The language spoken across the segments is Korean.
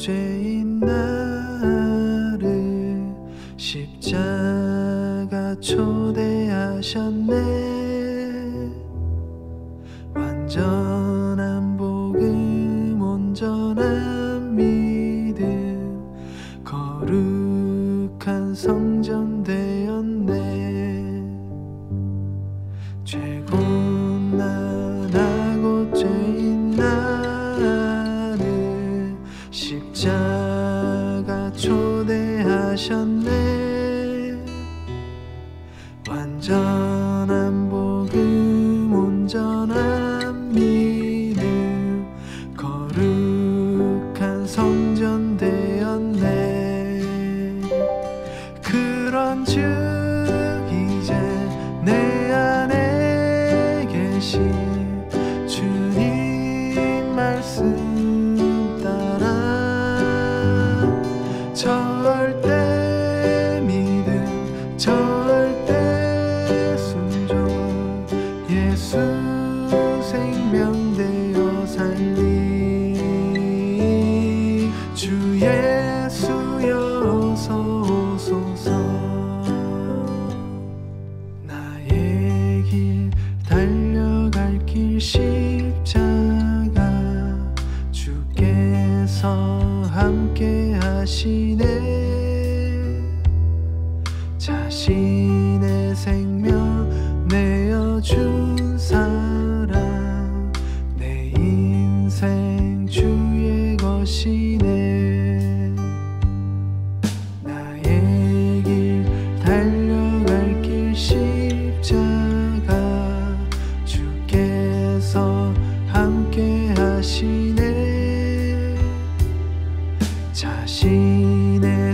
죄인 나를 십자가 초대하셨네. 완전한 복음 온전한 믿음 거룩한 성전 되었네. 죄고 나하고 죄인 나를 십 자가 초대하셨네. 완전한 예수여 오소서. 나의 길 달려갈 길 십자가 주께서 함께 하시네. 자신의 생명 내어준 사람 내 인생 주의 것이네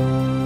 Bye.